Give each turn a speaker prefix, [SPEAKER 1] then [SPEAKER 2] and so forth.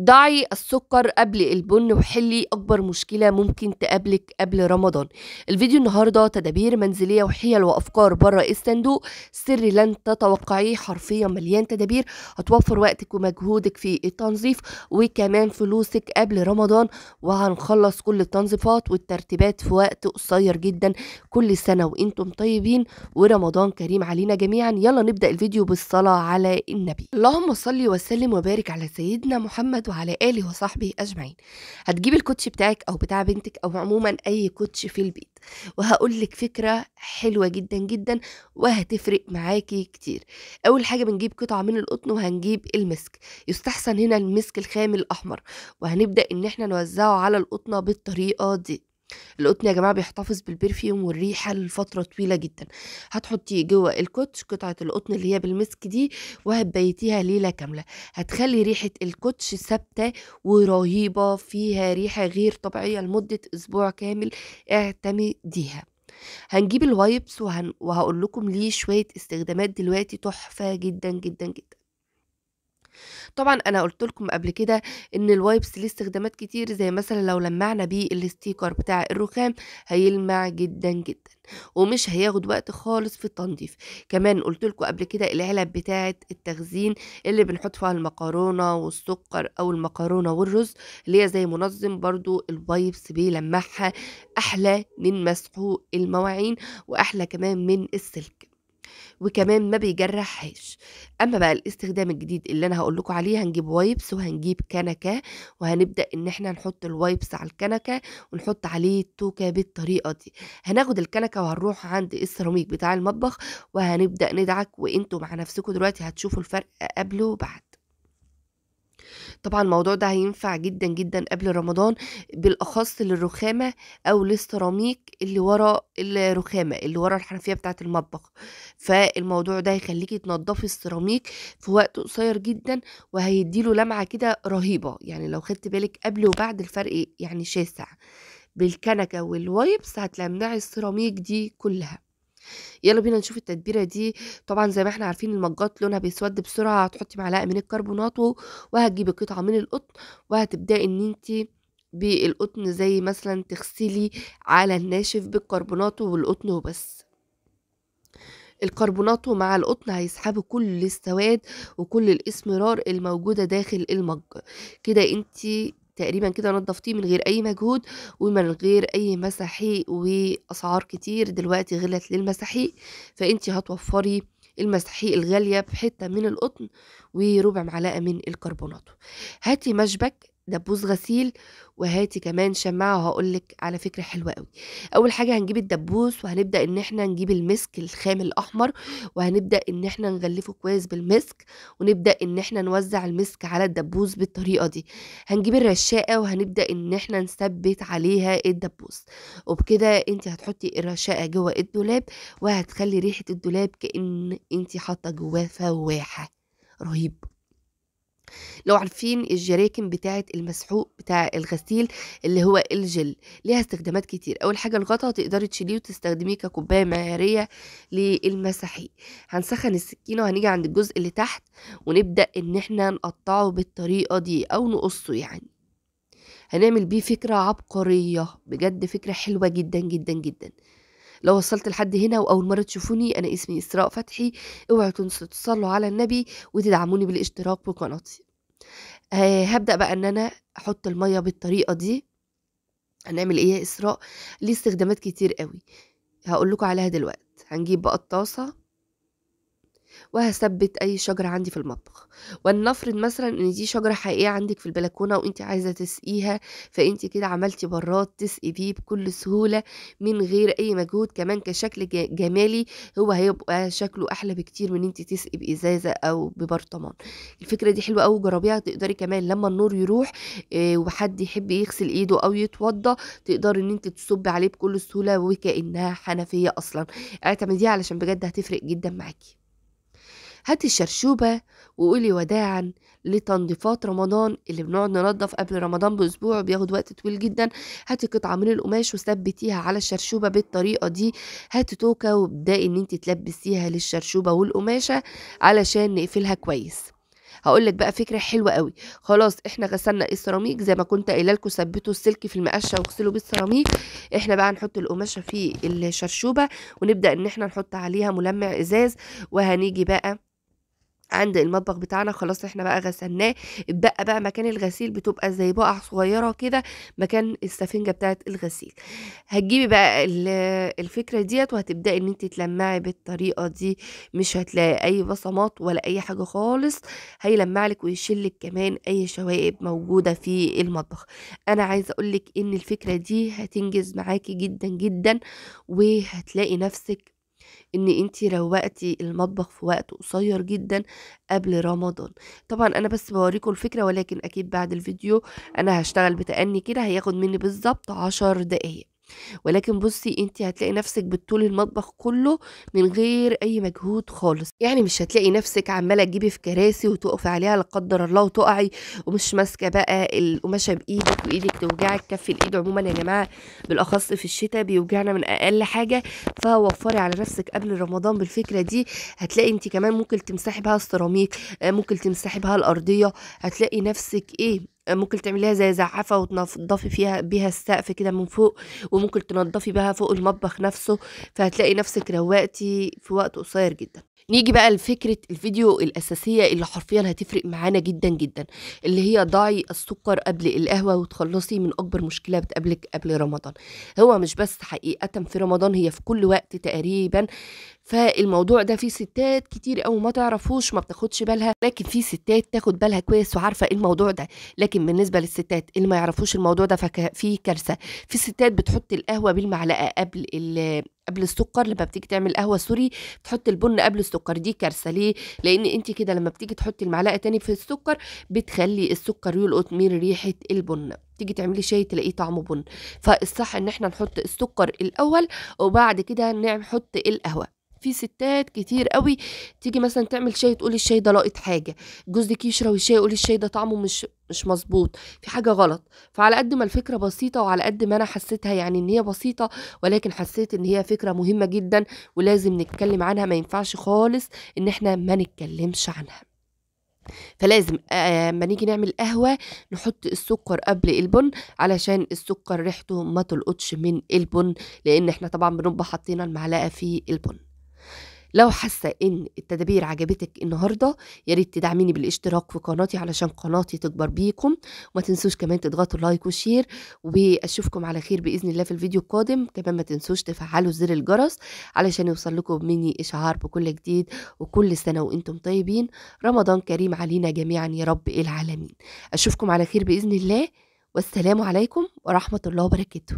[SPEAKER 1] ضعي السكر قبل البن وحلي أكبر مشكلة ممكن تقابلك قبل رمضان. الفيديو النهاردة تدابير منزلية وحيل وأفكار بره الصندوق سر لن تتوقعيه حرفيا مليان تدابير. هتوفر وقتك ومجهودك في التنظيف وكمان فلوسك قبل رمضان. وهنخلص كل التنظيفات والترتيبات في وقت قصير جدا كل سنة وإنتم طيبين. ورمضان كريم علينا جميعا. يلا نبدأ الفيديو بالصلاة على النبي. اللهم صل وسلم وبارك على سيدنا محمد وعلى آله وصحبه أجمعين. هتجيب الكوتش بتاعك أو بتاع بنتك أو عموما أي كوتش في البيت. وهقول لك فكرة حلوة جدا جدا وهتفرق معاكي كتير. أول حاجة بنجيب قطعة من القطن وهنجيب المسك. يستحسن هنا المسك الخام الأحمر. وهنبدأ إن إحنا نوزعه على القطنة بالطريقة دي. القطن يا جماعة بيحتفظ بالبرفيوم والريحة لفترة طويلة جدا. هتحطي جوه الكوتش قطعة القطن اللي هي بالمسك دي وهتبيتيها ليلة كاملة. هتخلي ريحة الكوتش ثابتة ورهيبة فيها ريحة غير طبيعية لمدة أسبوع كامل. اعتمديها. هنجيب ال wipes وهن... وهقول لكم ليه شوية استخدامات دلوقتي تحفة جدا جدا جدا. طبعا أنا قلت لكم قبل كده إن ال wipes ليه استخدامات كتير زي مثلا لو لمعنا بيه ال sticker بتاع الرخام هيلمع جدا جدا ومش هياخد وقت خالص في التنظيف كمان قلت لكم قبل كده العلب بتاعة التخزين اللي بنحط فيها المكرونة والسكر أو المكرونة والرز اللي هي زي منظم برضو ال wipes بيلمعها أحلى من مسحوق المواعين وأحلى كمان من السلك. وكمان ما بيجرحهاش. أما بقى الاستخدام الجديد اللي أنا هقول لكم عليه هنجيب wipes وهنجيب كنكة وهنبدأ إن إحنا نحط ال wipes على الكنكة ونحط عليه التوكه بالطريقة دي. هناخد الكنكة وهنروح عند السيراميك بتاع المطبخ وهنبدأ ندعك وأنتوا مع نفسكم دلوقتي هتشوفوا الفرق قبل وبعد. طبعا الموضوع ده هينفع جدا جدا قبل رمضان بالأخص للرخامة أو للسيراميك اللي ورا الرخامة اللي ورا الحنفية بتاعة المطبخ. فالموضوع ده هيخليكي تنضفي السيراميك في وقت قصير جدا وهيديله لمعة كده رهيبة. يعني لو خدت بالك قبل وبعد الفرق يعني شاسع. بالكنكة وال wipes هتلمعي السيراميك دي كلها. يلا بينا نشوف التدبيرة دي. طبعا زي ما إحنا عارفين المجات لونها بيسود بسرعة هتحطي معلقة من الكربونات وهتجيبي قطعة من القطن وهتبدأي إن انت بالقطن زي مثلا تغسلي على الناشف بالكربونات والقطن وبس. الكربونات مع القطن هيسحبوا كل السواد وكل الإسمرار الموجودة داخل المج. كده انت تقريبا كده نضفتيه من غير أي مجهود ومن غير أي مساحيق وأسعار كتير دلوقتي غلت للمساحيق فانت هتوفري المساحيق الغالية بحتة من القطن وربع معلقة من الكربونات. هاتي مشبك دبوس غسيل وهاتي كمان شماعة وهقولك على فكرة حلوة قوي. أول حاجة هنجيب الدبوس وهنبدأ إن إحنا نجيب المسك الخام الأحمر وهنبدأ إن إحنا نغلفه كويس بالمسك ونبدأ إن إحنا نوزع المسك على الدبوس بالطريقة دي. هنجيب الرشاقة وهنبدأ إن إحنا نثبت عليها الدبوس. وبكده انت هتحطي الرشاقة جوه الدولاب وهتخلي ريحة الدولاب كأن انت حاطة جواه فواحة. رهيب. لو عارفين الجراكن بتاعة المسحوق بتاع الغسيل اللي هو الجل ليها استخدامات كتير. أول حاجة الغطا تقدري تشيليه وتستخدميه ككوباية معيارية للمساحيق. هنسخن السكينة وهنيجي عند الجزء اللي تحت ونبدأ إن إحنا نقطعه بالطريقة دي أو نقصه يعني. هنعمل بيه فكرة عبقرية بجد فكرة حلوة جدا جدا جدا. لو وصلت لحد هنا وأول مرة تشوفوني أنا اسمي إسراء فتحي اوعوا تنسوا تصلوا على النبي وتدعموني بالاشتراك بقناتي آه هبدأ بقى إن أنا أحط المية بالطريقة دي. هنعمل إيه يا إسراء؟ ليه استخدامات كتير قوي. هقول لكم عليها دلوقتي. هنجيب بقى الطاسة. وهثبت أي شجرة عندي في المطبخ. ولنفرض مثلا إن دي شجرة حقيقية عندك في البلكونة وأنت عايزة تسقيها فأنت كده عملتي براد تسقي بيه بكل سهولة من غير أي مجهود كمان كشكل جمالي هو هيبقى شكله أحلى بكتير من أنت تسقي بإزازة أو ببرطمان. الفكرة دي حلوة قوي جربيها تقدري كمان لما النور يروح وحد يحب يغسل إيده أو يتوضى تقدري إن أنت تصبي عليه بكل سهولة وكأنها حنفية أصلا. اعتمديها علشان بجد هتفرق جدا معاكي. هاتي الشرشوبة وقولي وداعا لتنظيفات رمضان اللي بنقعد ننظف قبل رمضان بأسبوع بياخد وقت طويل جدا. هاتي قطعة من القماش وثبتيها على الشرشوبة بالطريقة دي. هاتي توكة وابدأي إن انت تلبسيها للشرشوبة والقماشة علشان نقفلها كويس. هقول لك بقى فكرة حلوة قوي. خلاص إحنا غسلنا السيراميك زي ما كنت قايلة لكم. ثبتوا السلك في المقشة واغسلوا بالسيراميك. إحنا بقى نحط القماشة في الشرشوبة ونبدأ إن إحنا نحط عليها ملمع إزاز. وهنيجي بقى عند المطبخ بتاعنا خلاص إحنا بقى غسلناه اتبقى بقى مكان الغسيل بتبقى زي بقع صغيرة كده مكان السفنجة بتاعه الغسيل. هتجيبي بقى الفكرة ديت وهتبدأي إن انت تلمعي بالطريقة دي. مش هتلاقي أي بصمات ولا أي حاجة خالص هيلمع لك ويشيل كمان أي شوائب موجودة في المطبخ. أنا عايزة أقول لك إن الفكرة دي هتنجز معاكي جدا جدا وهتلاقي نفسك إن انت روقتي المطبخ في وقت قصير جدا قبل رمضان. طبعا أنا بس بوريكم الفكرة ولكن أكيد بعد الفيديو أنا هشتغل بتأني كده هياخد مني بالظبط عشر دقايق. ولكن بصي انت هتلاقي نفسك بتطولي المطبخ كله من غير أي مجهود خالص. يعني مش هتلاقي نفسك عمالة تجيبي في كراسي وتقفي عليها لا قدر الله وتقعي ومش ماسكة بقى القماشة بإيدك وإيدك توجعك كف الإيد عموما يا جماعة بالأخص في الشتاء بيوجعنا من أقل حاجة. فوفري على نفسك قبل رمضان بالفكرة دي. هتلاقي انت كمان ممكن تمسحي بها السيراميك ممكن تمسحي بها الأرضية. هتلاقي نفسك إيه ممكن تعمليها زي زعافه وتنضفي فيها بيها السقف كده من فوق وممكن تنضفي بها فوق المطبخ نفسه فهتلاقي نفسك روقتي في وقت قصير جدا. نيجي بقى لفكرة الفيديو الأساسية اللي حرفيا هتفرق معانا جدا جدا اللي هي ضعي السكر قبل القهوة وتخلصي من أكبر مشكلة بتقابلك قبل رمضان. هو مش بس حقيقة في رمضان هي في كل وقت تقريبا فالموضوع ده في ستات كتير قوي ما تعرفوش ما بتاخدش بالها. لكن في ستات تاخد بالها كويس وعارفة إيه الموضوع ده. لكن بالنسبة للستات اللي ما يعرفوش الموضوع ده ففي كارثة. في ستات بتحط القهوة بالمعلقة قبل قبل السكر. لما بتيجي تعمل قهوة سوري تحط البن قبل السكر. دي كارثة. ليه؟ لأن انت كده لما بتيجي تحطي المعلقة تاني في السكر بتخلي السكر يلقط من ريحة البن. تيجي تعملي شاي تلاقيه طعمه بن. فالصح إن إحنا نحط السكر الأول وبعد كده نحط القهوة. في ستات كتير قوي تيجي مثلا تعمل شاي تقول الشاي ده لاقط حاجة جوزك يشرب الشاي يقول الشاي ده طعمه مش مش مظبوط في حاجة غلط. فعلى قد ما الفكرة بسيطة وعلى قد ما أنا حسيتها يعني إن هي بسيطة ولكن حسيت إن هي فكرة مهمة جدا ولازم نتكلم عنها ما ينفعش خالص إن إحنا ما نتكلمش عنها. فلازم اما نيجي نعمل قهوة نحط السكر قبل البن علشان السكر ريحته ما تلقطش من البن لأن إحنا طبعا بنبقى حاطين المعلقة في البن. لو حاسة إن التدابير عجبتك النهارده يا ريت تدعميني بالاشتراك في قناتي علشان قناتي تكبر بيكم. وما تنسوش كمان تضغطوا like و share وأشوفكم على خير بإذن الله في الفيديو القادم. كمان ما تنسوش تفعلوا زر الجرس علشان يوصل لكم مني إشعار بكل جديد وكل سنة وإنتم طيبين. رمضان كريم علينا جميعا يا رب العالمين. أشوفكم على خير بإذن الله. والسلام عليكم ورحمة الله وبركاته.